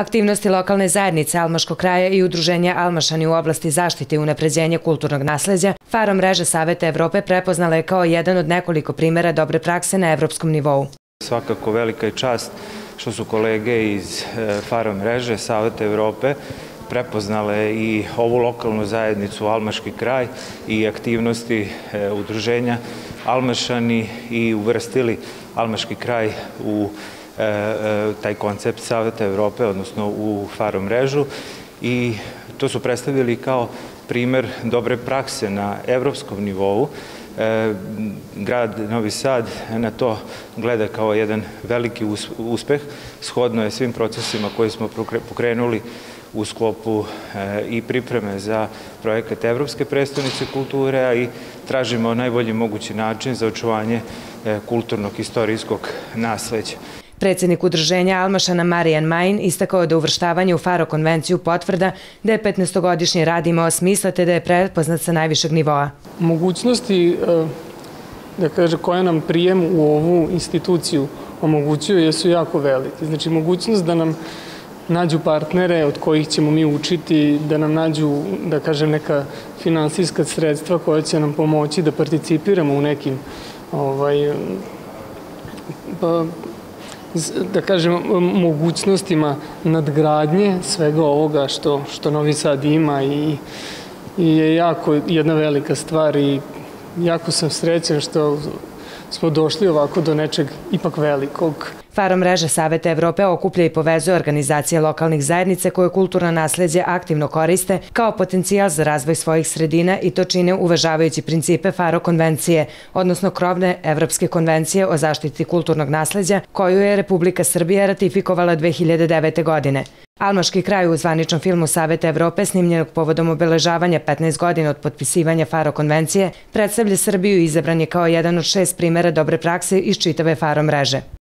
Aktivnosti lokalne zajednice Almaškog kraja i udruženja Almašani u oblasti zaštite i unapređenja kulturnog nasleđa, Faro mreže Saveta Evrope prepoznala je kao jedan od nekoliko primera dobre prakse na evropskom nivou. Svakako velika je čast što su kolege iz e, Faro mreže Saveta Evrope prepoznale i ovu lokalnu zajednicu Almaški kraj i aktivnosti e, udruženja Almašani i uvrstili Almaški kraj u taj koncept Saveta Evrope, odnosno u Faro mrežu i to su predstavili kao primer dobre prakse na evropskom nivou. grad Novi Sad na to gleda kao jedan veliki uspeh, shodno je svim procesima koje smo pokrenuli u sklopu e, i pripreme za projekat Evropske predstavnice kulture, a i tražimo najbolji mogući način za očuvanje e, kulturnog istorijskog nasleđa. Predsednik udruženja Almašana Marijan Majin istakao da uvrštavanje u Faro konvenciju potvrda da je 15-godišnji rad imao smisla te da je prepoznat sa najvišeg nivoa. Mogućnosti e, da kaže, koje nam prijem u ovu instituciju omogućuju jesu jako velike. Znači, mogućnost da nam nađu partnere od kojih ćemo mi učiti, da nam nađu, da kažem, neka finansijska sredstva koja će nam pomoći da participiramo u nekim ovaj, pa, da kažem, mogućnostima nadgradnje svega ovoga što, što Novi Sad ima i, i je jako jedna velika stvar i jako sam srećan što smo došli ovako do nečeg ipak velikog. Faro mreža Saveta Evrope okuplja i povezuje organizacije lokalnih zajednica koje kulturno nasledđe aktivno koriste kao potencijal za razvoj svojih sredina i to čine uvažavajući principe Faro konvencije, odnosno krovne Evropske konvencije o zaštiti kulturnog nasledđa koju je Republika Srbija ratifikovala 2009. godine. Almaški kraj u zvaničnom filmu Saveta Evrope snimljenog povodom obeležavanja 15 godina od potpisivanja Faro konvencije predstavlja Srbiju i izabran je kao jedan od šest primera dobre prakse iz čitave Faro mreže.